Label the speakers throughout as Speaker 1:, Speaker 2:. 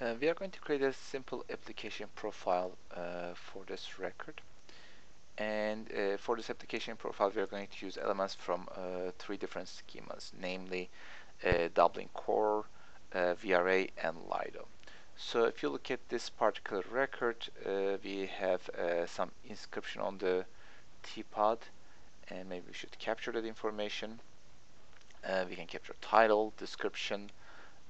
Speaker 1: Uh, we are going to create a simple application profile uh, for this record. And uh, for this application profile, we are going to use elements from uh, three different schemas, namely uh, Dublin Core, uh, VRA, and Lido. So if you look at this particular record, we have some inscription on the TPOD, and maybe we should capture that information. we can capture title, description,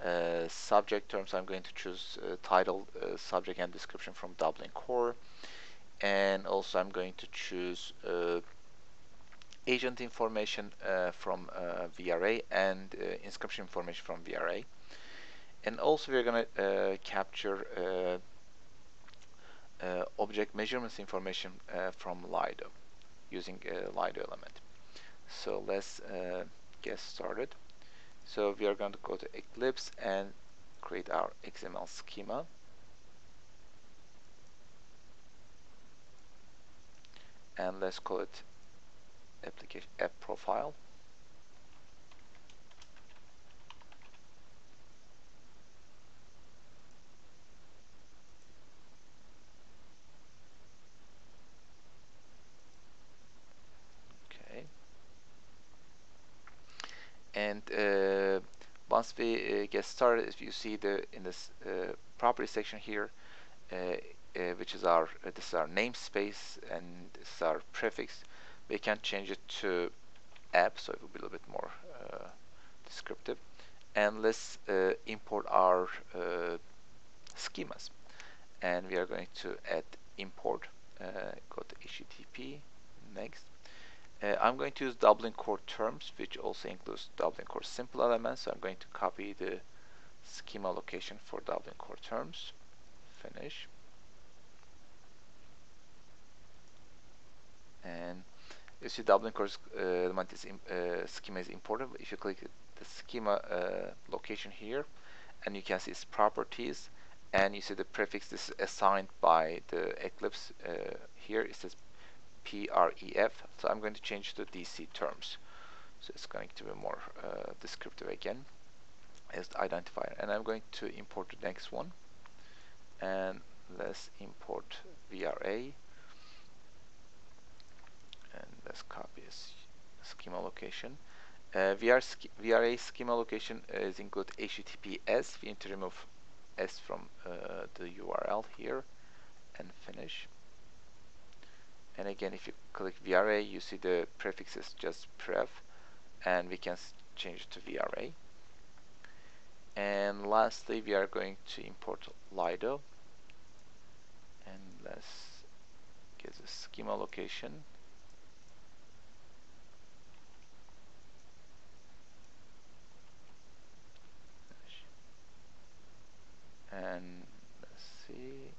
Speaker 1: uh, subject terms, I'm going to choose uh, title, uh, subject, and description from Dublin Core. And also I'm going to choose uh, agent information uh, from VRA and inscription information from VRA. And also we're going to capture object measurements information from Lido using Lido element. So let's get started. So we are going to go to Eclipse and create our XML schema. And let's call it application app profile. Okay. And uh, once we uh, get started, if you see the in this uh, property section here, uh, which is our this is our namespace and this is our prefix, we can change it to app, so it will be a little bit more descriptive. And let's import our schemas, and we are going to add import. go to HTTP next uh, I'm going to use Dublin Core terms, which also includes Dublin Core simple elements. So I'm going to copy the schema location for Dublin Core terms. Finish. And you see Dublin Core uh, element is uh, schema is imported. If you click the schema uh, location here, and you can see its properties, and you see the prefix this is assigned by the Eclipse uh, here. It says PREF. So I'm going to change to DC terms. So it's going to be more uh, descriptive again as the identifier. And I'm going to import the next one. And let's import VRA. And let's copy schema location. Uh, VR VRA schema location is include HTTPS. We need to remove S from uh, the URL here and finish and again if you click VRA you see the prefix is just pref and we can change it to VRA and lastly we are going to import Lido. And let's get the schema location. And let's see.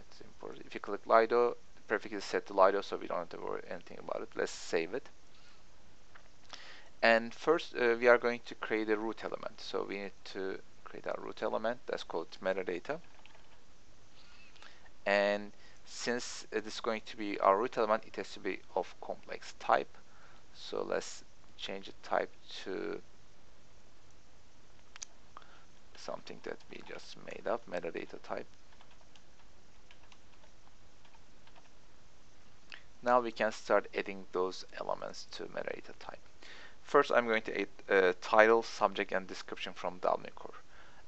Speaker 1: It's important if you click Lido is set to Lido, so we don't have to worry anything about it. Let's save it. And first, uh, we are going to create a root element. So we need to create our root element. That's called metadata. And since it is going to be our root element, it has to be of complex type. So let's change the type to something that we just made up, metadata type. Now we can start adding those elements to metadata type. First, I'm going to add uh, title, subject, and description from Dublin Core.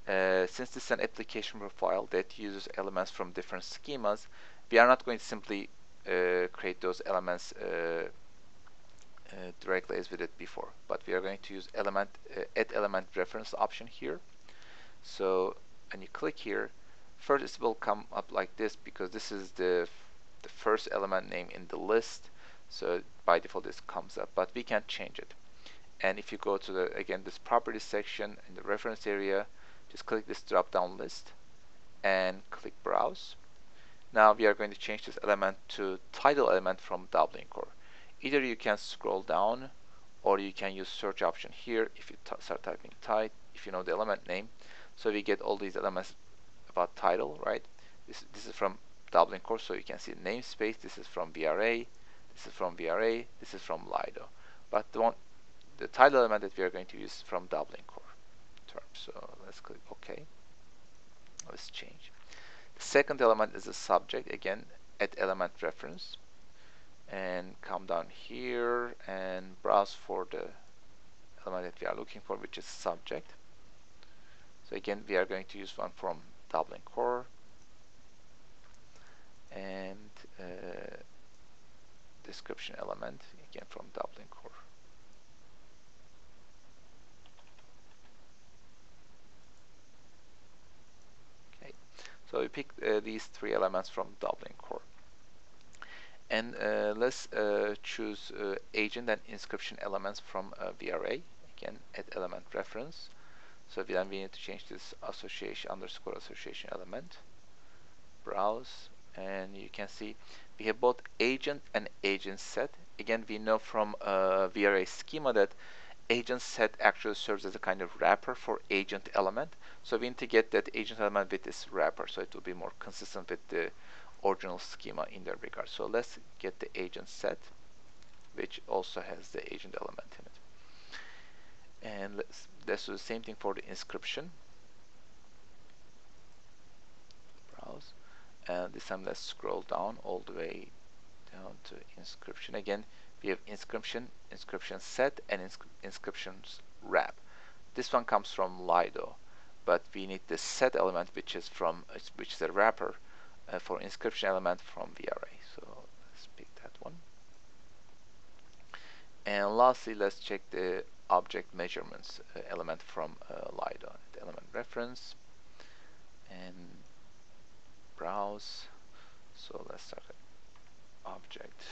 Speaker 1: Uh, since this is an application profile that uses elements from different schemas, we are not going to simply uh, create those elements uh, uh, directly as we did before, but we are going to use element uh, add element reference option here. So when you click here, first it will come up like this because this is the the first element name in the list so by default this comes up but we can change it. And if you go to the again this properties section in the reference area just click this drop down list and click browse. Now we are going to change this element to title element from Dublin Core. Either you can scroll down or you can use search option here if you start typing title if you know the element name. So we get all these elements about title right? This, this is from Dublin core so you can see namespace. This is from VRA this is from VRA this is from Lido. But the one the title element that we are going to use from Dublin core term so let's click OK. Let's change. The second element is a subject again add element reference. And come down here and browse for the element that we are looking for which is subject. So again we are going to use one from Dublin core and uh, description element again from Dublin core. Okay so we picked uh, these three elements from Dublin core. And uh, let's uh, choose uh, agent and inscription elements from VRA again add element reference. So then we need to change this association underscore association element. Browse and you can see we have both agent and agent set again we know from uh, VRA schema that agent set actually serves as a kind of wrapper for agent element so we need to get that agent element with this wrapper so it will be more consistent with the original schema in that regard. So let's get the agent set, which also has the agent element in it. And let's, let's do the same thing for the inscription. Browse. And this time let's scroll down all the way down to inscription. Again, we have inscription, inscription set, and inscri inscriptions wrap. This one comes from Lido, but we need the set element, which is from which is a wrapper uh, for inscription element from VRA. So let's pick that one. And lastly, let's check the object measurements uh, element from uh, Lido. Element reference and browse. So let's start object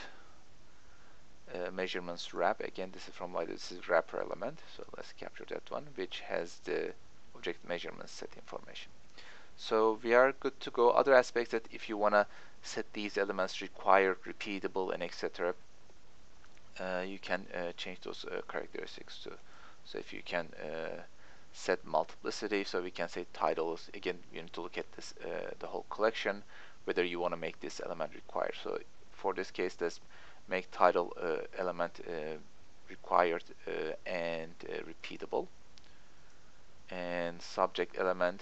Speaker 1: uh, measurements wrap. Again, this is from Lido. This is wrapper element. So let's capture that one, which has the object measurement set information. So we are good to go. Other aspects that if you want to set these elements required, repeatable, and etc., uh, you can uh, change those uh, characteristics too. So if you can uh, set multiplicity, so we can say titles. Again, you need to look at this uh, the whole collection, whether you want to make this element required. So for this case, let's make title uh, element required and repeatable, and subject element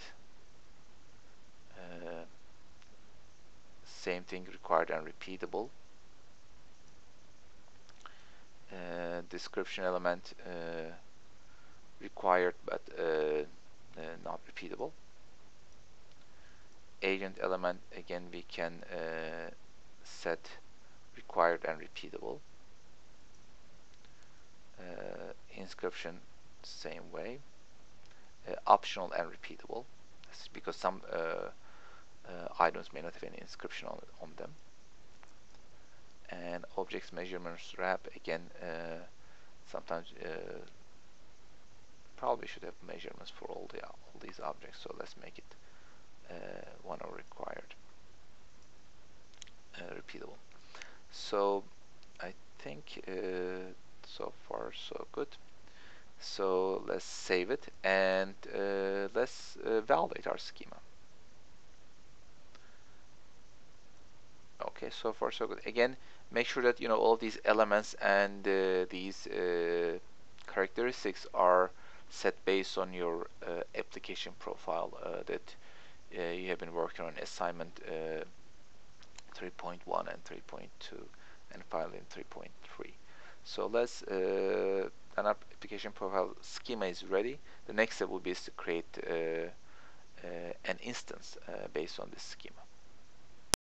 Speaker 1: uh, same thing required and repeatable uh, description element uh, required but uh, uh, not repeatable. Agent element again we can uh, set required and repeatable. Inscription same way. Optional and repeatable. Because some uh, items may not have any inscription on, on them. And objects measurements wrap again uh, sometimes uh, probably should have measurements for all the all these objects so let's make it uh, one or required uh, repeatable. So I think uh, so far so good. So let's save it and let's validate our schema. Okay so far so good. Again make sure that you know all these elements and uh, these uh, characteristics are set based on your uh, application profile uh, that uh, you have been working on assignment uh, 3.1 and 3.2 and finally 3.3 so let's an application profile schema is ready. The next step will be to create an instance based on this schema